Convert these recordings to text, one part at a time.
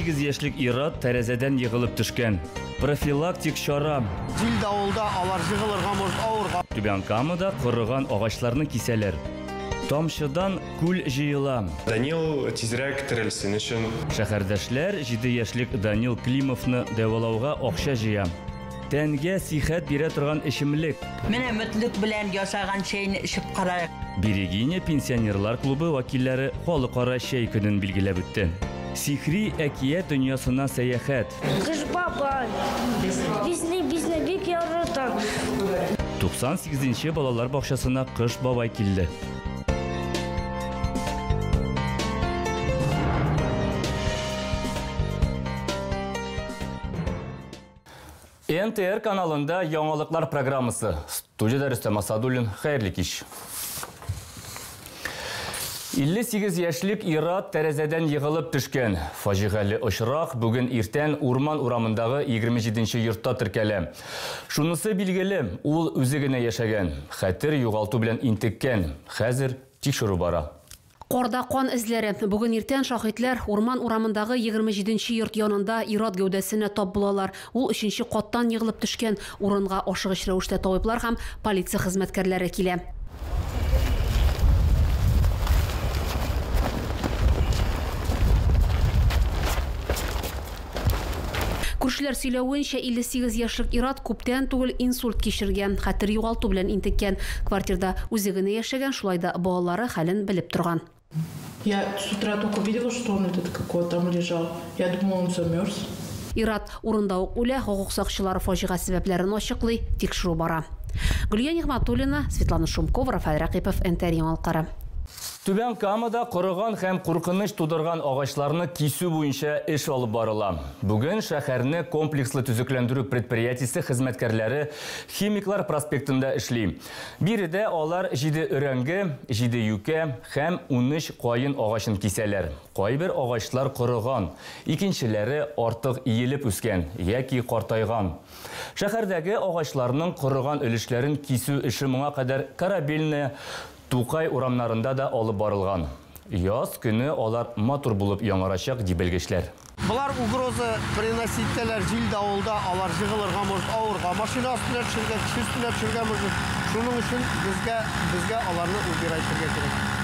58 яшьлек Ират тәрәзәдән егылып төшкән. Профилактик чара. Җил давылда алар җыгылырга может авырга. Түбән Камада корыган агачларны кисәләр. Тамчыдан күл җыела. Данил тизрәк терелсен өчен Шәһәрдәшләр 7 яшьлек Данил Климовны дәвалауга акча җыя. Тәнгә сихәт бирә торган эчемлек. Менә өметлек белән ясаган чәйне эчеп карайык. Берегиня пенсионерлар клубы вәкилләре халыкара чәй көнен билгеләп үтте. Сихри әкият дөньясына сәяхәт. Кыш бабай. Бизне бизне бик яратам. 98-нче балалар бакчасына кыш бабай килде. НТР каналында яңалыклар программасы. Студияда Рөстәм Асадуллин. Хәерле кич. 58 яшьлек Ират тәрәзәдән егылып төшкән. Фаҗигале очрак бүген иртән урман урамындагы 27-нче йортта теркәлә. Шунысы билгеле, ул үзе генә яшәгән. Хәтер югалту белән интеккән. Хәзер тикшерү бара. Корда кан эзләре. Бүген иртән шаһитлар урман урамындагы 27-нче йорт янында ират гәүдәсенә тап булалар. Ул 3нче каттан егылып төшкән. Урынга ашыгыч рәвештә табиблар һәм полиция хезмәткәрләре килә. Күршеләр сөйләвенчә 58 яшьлек Ират күптән түгел инсульт кичергән, хәтер югалту белән интеккән. Квартирада үзе генә яшәгән, шулай да балалары хәлен белеп торган. Я с утра только видела, что он этот какой там лежал. Я думала, он замерз. Ират урында ук үлә, хокук сакчылары фаҗига сәбәпләрен ачыклый, тикшерү бара. Гөлия Нигъматуллина, Светлана Шумкова, Рафаэль Ракипов, НТР яңалыклары. Түбән Камада корыган һәм куркыныч тудырган агачларны кисү буенча эш алып барыла. Бүген шәһәрне комплекслы төзекләндерү предприятиесе хезмәткәрләре Химиклар проспектында эшли. Биредә алар 7 өрәңге, 7 юкә һәм 13 каен агачын кисәләр. Кайбер агачлар корыган, икенчеләре артык иелеп үскән яки картайган. Шәһәрдәге агачларның корыган өлешләрен кисү эше моңа кадәр Корабельная Тукай урамнарында да алып барылган. Яз көне алар матур булып яңарачак дип белгечләр. Булар угроза приносить итәләр җил давылда алар җыгылырга может авырга. Машина астына төшәргә, кеше өстенә төшәргә может. Өчен безгә безгә аларны убирать итәргә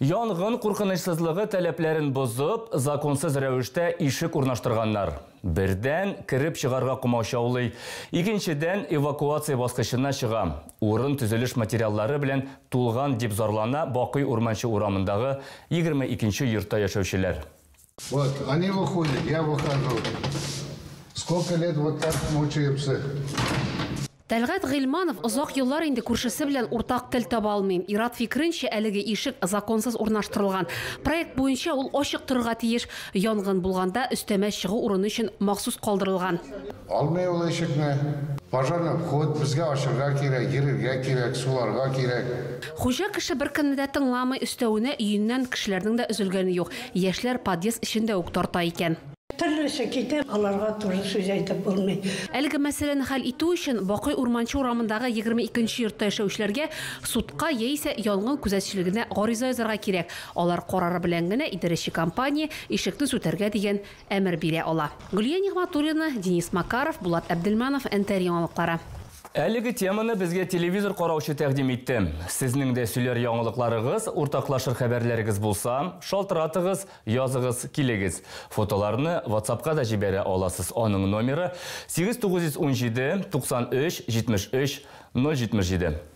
кирәк. Янгын куркынычсызлыгы таләпләрен бозып, законсыз рәвештә ишек урнаштырганнар. Бердән кирип чыгарга кумаучаулый, икенчедән эвакуация баскычына чыга. Урын төзелеш материаллары белән тулган дип зарлана Бакый урманчы урамындагы 22-нче йортта яшәүчеләр. Вот, они выходят, я выхожу. Сколько лет вот так мучаются? Тәлгат Гыйльманов озак еллар инде күршесе белән уртак тел таба алмый. Ират фикренчә, әлеге ишек законсыз урнаштырылган. Проект буенча ул ачык торырга тиеш. Янгын булганда өстәмә чыгу урыны өчен махсус калдырылган. Алмай ул ишекне. Пожарный вход безгә ачырга кирәк, йөрергә кирәк, суларга кирәк. Хуҗа кеше бер көнне дә тыңламый өстәвенә өеннән кешеләрнең дә өзелгәне юк. Яшьләр подъезд үк тарта икән. Төрлесе китә, аларга туры сүз әйтеп булмый. Әлеге мәсьәләне хәл итү өчен Бакый урманчы урамындагы 22-нче йортта яшәүчеләргә судка яисә янгын күзәтчелегенә гариза язарга кирәк. Алар карары белән генә идарәче компания ишекне сүтәргә дигән әмер бирә ала. Гөлия Нигъматуллина, Денис Макаров, Булат Әбделманов, НТР яңалыклары. Әлеге теманы безгә телевизор караучы тәкъдим итте. Сезнең дә сөйләр яңалыкларыгыз, уртаклашыр хәбәрләрегез булса, шалтыратыгыз, языгыз, килегез. Фотоларны WhatsApp-ка да җибәрә аласыз. Аның номеры 8917 93 73 077.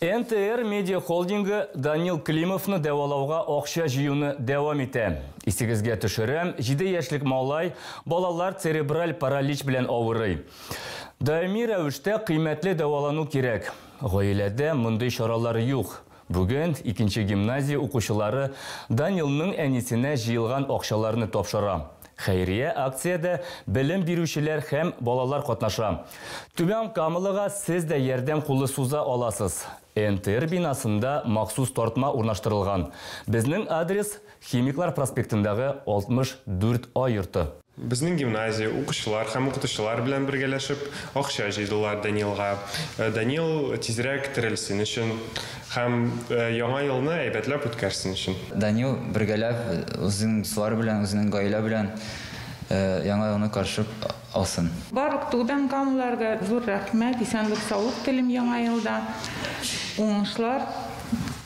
НТР медиа холдингі Данил Климовны дәвалауға ақша жиюны дәвам итә. Исегезгә төшерәм, 7 яшьлек малай балалар церебраль паралич белән авырый. Даими рәвештә кыйммәтле дәвалану кирәк. Гаиләдә мондый чаралар юк. Бүген икенче гимназия укучылары Данилның әнисенә җыелган акчаларны тапшыра. Хәйрия акциядә белем бирүчеләр һәм балалар катнаша. Түбән Камылыга сез дә ярдәм кулы суза аласыз. НТР бинасында махсус тартма урнаштырылган. Безнең адрес Химиклар проспектындагы 64А йорты. Безнең гимназия укучылар һәм укытучылар белән бергәләшеп акча җыйдылар Данилга. Э, Данил тизрәк терелсен өчен һәм э, яңа елны әйбәтләп үткәрсен өчен. Данил бергәләп үзенең дуслары белән, үзенең гаилә белән э, яңа елны каршып алсын. Барлык тугдан камларга зур рәхмәт, исәнлек, саулык телим яңа елда. Уңышлар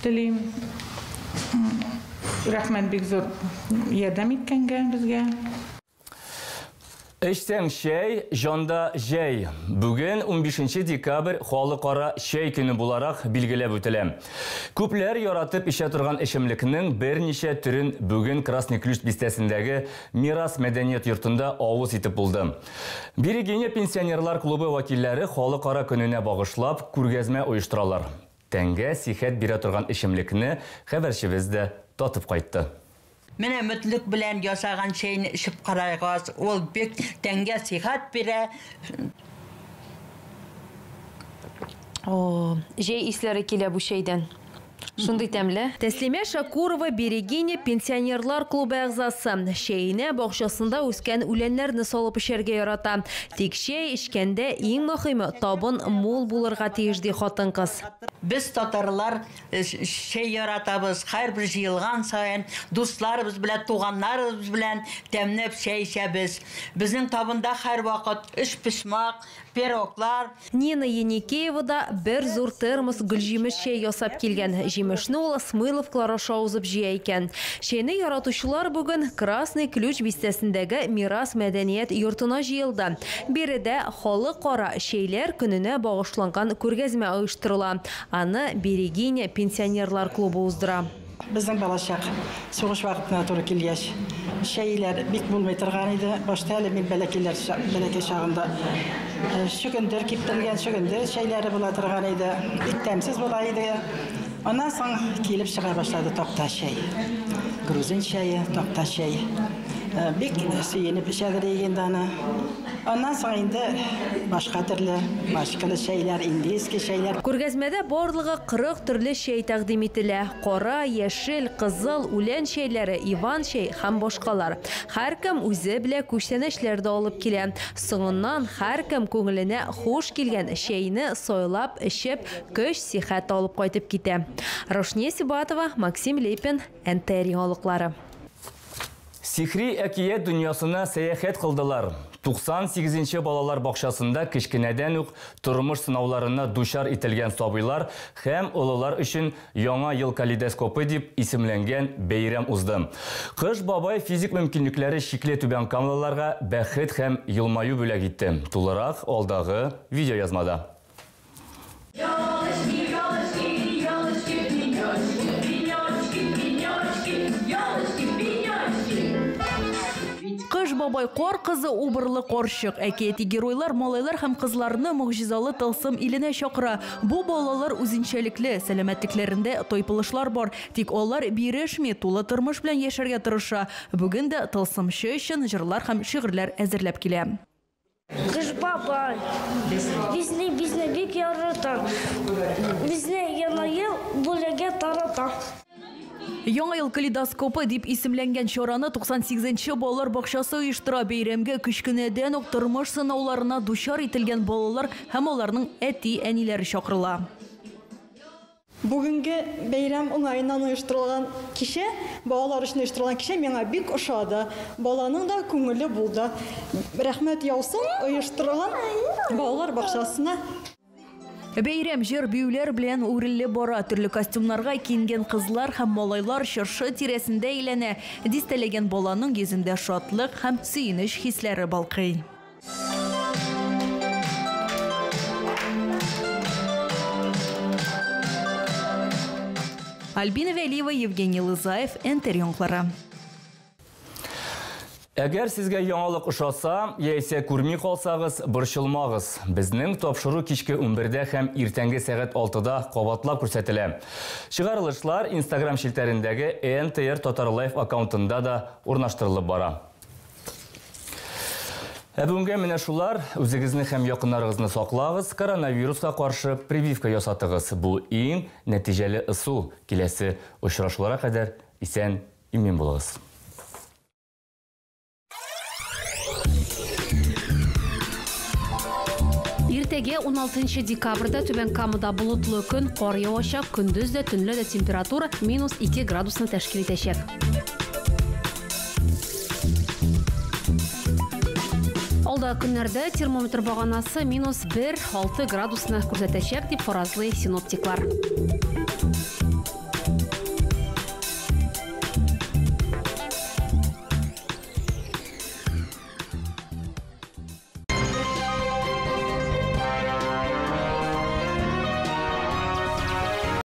телим. М, Рәхмәт бик зур ярдәм иткәнгә безгә. Эштән шәй, жонда жәй. Бүген 15 декабрь халыкара шәй көне буларак билгеләп үтелә. Күпләр яратып ишә торган эчемлекнең берничә төрен бүген Красный Ключ бистәсендәге Мирас мәдәният йортында авыз итеп булды. Берегене пенсионерлар клубы вәкилләре халыкара көненә багышлап күргәзмә оештыралар. Тәнгә сихәт бирә торган эчемлекне хәбәрчебез дә татып кайтты. Менә мөтлек белән ясаган шәйне ишеп карайгыз, ул бик тәнгә сихәт бирә. О, жей исләре килә бу шәйдән. Шундый тәмле. Тәслимә Шакурова Берегиня пенсионерлар клубы әгзасы. Шәйенә бакчасында үскән үләннәрне салып эчәргә ярата. Тик шәй эчкәндә иң мөһиме табын мул булырга тиеш ди хатын-кыз. Без татарлар э, шәй яратабыз. Һәрбер җыелган саен дусларыбыз белән, туганнарыбыз белән тәмләп шәй эчәбез. Безнең табында һәрвакыт эш пишмак, пироглар, Нина Еникеева да бер зур термос гөлҗимеш шәй ясап килгән. Җимешне ул Смыловклар аша узып җыя икән. Шәйне яратучылар бүген Красный Ключ бистәсендәге Мирас мәдәният йортына җыелды. Биредә халыкара шәйләр көненә багышланган күргәзмә оештырыла. Аны Берегиня пенсионерлар клубы уздыра. Безнең балачак сугыш вакытына туры килгәч, шәйләр бик булмый торган иде. Башта бәләкәй чагында э, шөгендер киптерелгән шөгендер шәйләре була торган иде. Бик тәмсез була иде. Аннан соң килеп чыга башлады токта шәй. Грузин шәе, токта шәй. Э, Бик сөенеп эчәдер инде аны. Аннан соң инде башка төрле, башкалы шәйләр, индийский шәйләр Күргәзмәдә барлыгы 40 төрле шәй тәкъдим ителә. Кара, яшел, кызыл, үлән шәйләре, иван шәй һәм башкалар. Һәркем үзе белә күчтәнәчләр дә алып килә. Соңыннан һәркем күңеленә хуш килгән шәйне сойлап, эчеп, көч сихәт алып кайтып китә. Рошния Сибатова, Максим Лепин, НТР. Сихри әкият дөньясына сәяхәт кылдылар. 98-нче балалар бакчасында кичкенәдән үк тормыш сынауларына дучар ителгән сабыйлар һәм олылар өчен яңа ел калейдоскопы дип исемләнгән бәйрәм узды. Кыш бабай физик мөмкинлекләре шикле түбән камлыларга бәхет һәм елмаю бүләк итте. Тулырак алдагы видеоязмада. Кыш бабай кар кызы убырлы карчык. Әкияти геройлар малайлар һәм кызларны могҗизалы тылсым иленә чакыра. Бу балалар үзенчәлекле, сәламәтлекләрендә тойпылышлар бар. Тик алар бирешми, тулы тормыш белән яшәргә тырыша. Бүген дә тылсымчы өчен җырлар һәм шигырьләр әзерләп килә. Кыш бабай, безне бик ярата. Безне яңа ел бүләгә тарата. Яңа ел калейдоскопы дип исемләнгән чараны 98-нче балалар бакчасы оештыра. Бәйрәмгә кечкенәдән үк тормыш сынауларына дучар ителгән балалар һәм аларның әти-әниләре чакырыла. Бүгенге бәйрәм уңайыннан оештырылган кичә, балалар өчен оештырылган кичә миңа бик ошады. Баланың да күңеле булды. Рәхмәт яусын оештырган балалар бакчасына. Бәйрәм җыр биюләр белән үрелле бара. Төрле костюмнарга киенгән кызлар һәм малайлар чыршы тирәсендә әйләнә. Дистәләгән баланың йөзендә шатлык һәм сөенеч хисләре балкый. Альбина Вәлиева, Евгений Лызаев, Энтер яңлары. Әгәр сезгә яңалык ошаса, яисә күрми калсагыз, борчылмагыз. Безнең тапшыру кичке 11дә һәм иртәнге сәгать 6да кабатлап күрсәтелә. Чыгарылышлар Instagram шилтәрендәге NTR Total Life аккаунтында да урнаштырылып бара. Ә бүгенге менә шулар, үзегезне һәм якыннарыгызны саклагыз, коронавируска каршы прививка ясатыгыз. Бу иң нәтиҗәле ысул. Киләсе очрашуларга кадәр исән, имин булыгыз. Иртәгә 16 декабрьдә Түбән Камада болытлы көн, кар явачак, көндез дә, төнлә дә температура минус 2 градусны тәшкил итәчәк. Алда көннәрдә термометр баганасы минус 1-6 градусны күрсәтәчәк дип фаразлый синоптиклар.